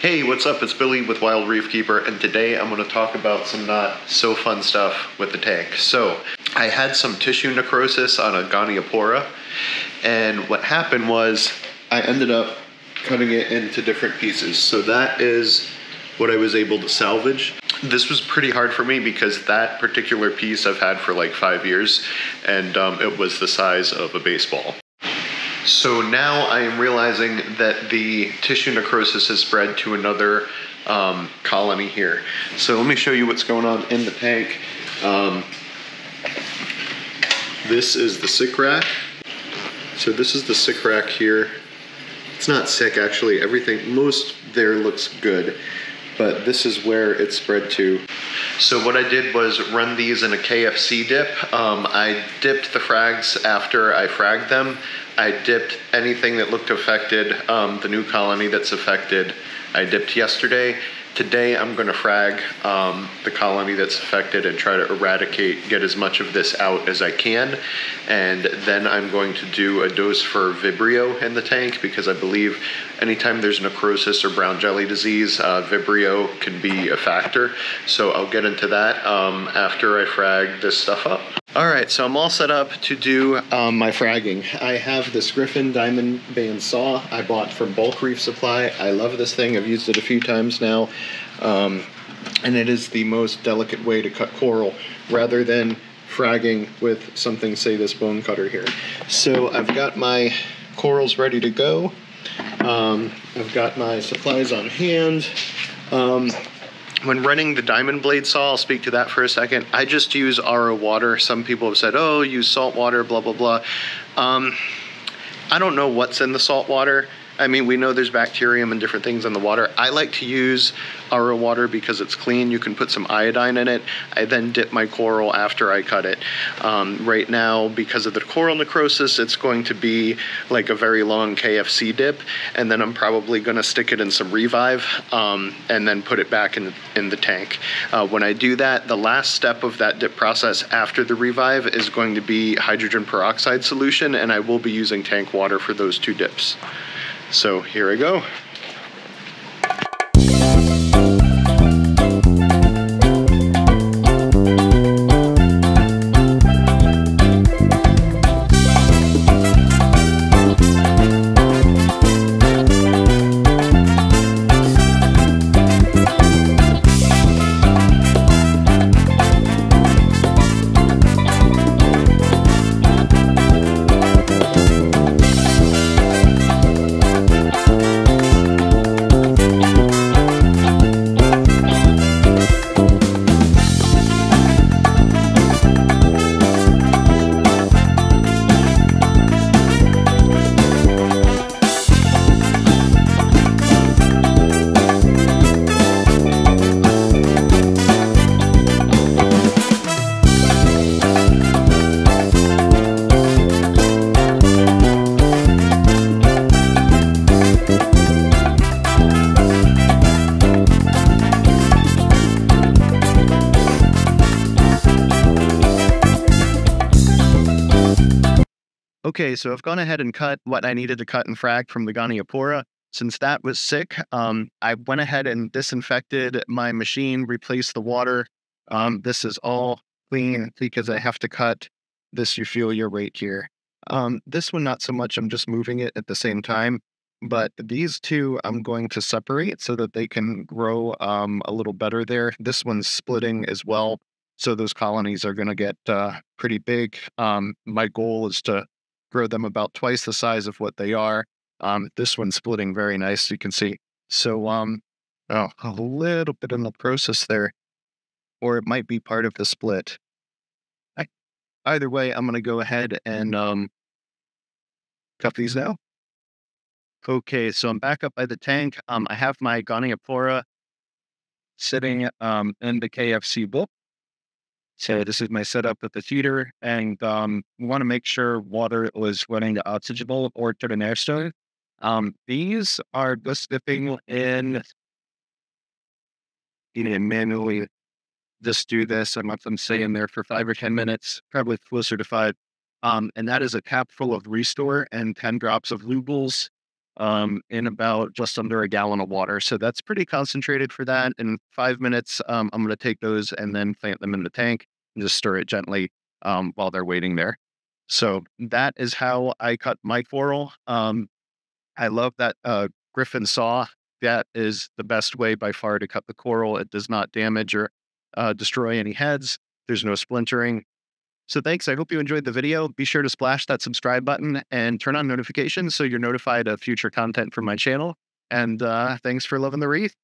Hey, what's up? It's Billy with Wild Reef Keeper, and today I'm going to talk about some not so fun stuff with the tank. So, I had some tissue necrosis on a Goniopora, and what happened was I ended up cutting it into different pieces. So, that is what I was able to salvage. This was pretty hard for me because that particular piece I've had for like five years, and um, it was the size of a baseball. So now I am realizing that the tissue necrosis has spread to another um, colony here. So let me show you what's going on in the tank. Um, this is the sick rack. So this is the sick rack here. It's not sick actually, everything, most there looks good, but this is where it spread to. So what I did was run these in a KFC dip. Um, I dipped the frags after I fragged them. I dipped anything that looked affected, um, the new colony that's affected, I dipped yesterday. Today I'm going to frag um, the colony that's affected and try to eradicate, get as much of this out as I can. And then I'm going to do a dose for Vibrio in the tank because I believe anytime there's necrosis or brown jelly disease, uh, Vibrio can be a factor. So I'll get into that um, after I frag this stuff up. All right, so I'm all set up to do um, my fragging. I have this Gryphon Diamond Band saw I bought from Bulk Reef Supply. I love this thing. I've used it a few times now. Um, and it is the most delicate way to cut coral rather than fragging with something, say this bone cutter here. So I've got my corals ready to go. Um, I've got my supplies on hand. Um, when running the diamond blade saw, I'll speak to that for a second. I just use RO water. Some people have said, oh, use salt water, blah, blah, blah. Um, I don't know what's in the salt water. I mean, we know there's bacterium and different things in the water. I like to use RO water because it's clean. You can put some iodine in it. I then dip my coral after I cut it. Um, right now, because of the coral necrosis, it's going to be like a very long KFC dip, and then I'm probably going to stick it in some Revive um, and then put it back in, in the tank. Uh, when I do that, the last step of that dip process after the Revive is going to be hydrogen peroxide solution, and I will be using tank water for those two dips. So here I go. Okay, so I've gone ahead and cut what I needed to cut and frag from the Goniopora. Since that was sick, um, I went ahead and disinfected my machine, replaced the water. Um, this is all clean because I have to cut this Euphyllia right here. Um, this one, not so much. I'm just moving it at the same time. But these two, I'm going to separate so that they can grow um, a little better there. This one's splitting as well. So those colonies are going to get uh, pretty big. Um, my goal is to grow them about twice the size of what they are. Um, this one's splitting very nice, you can see. So, um, oh, a little bit in the process there, or it might be part of the split. I, either way, I'm going to go ahead and um, cut these now. Okay, so I'm back up by the tank. Um, I have my Goniopora sitting um, in the KFC book. So this is my setup at the theater, and um, we want to make sure water was running to oxygen or to the nursery. Um, these are just dipping in, you know, manually just do this. I want them stay in there for five or 10 minutes, probably closer to five. Um, and that is a cap full of Restore and 10 drops of Lugol's um, in about just under a gallon of water. So that's pretty concentrated for that. In five minutes, um, I'm going to take those and then plant them in the tank and just stir it gently um, while they're waiting there. So that is how I cut my coral. Um, I love that uh, Gryphon saw. That is the best way by far to cut the coral. It does not damage or uh, destroy any heads. There's no splintering. So thanks. I hope you enjoyed the video. Be sure to splash that subscribe button and turn on notifications so you're notified of future content from my channel. And uh, thanks for loving the wreath.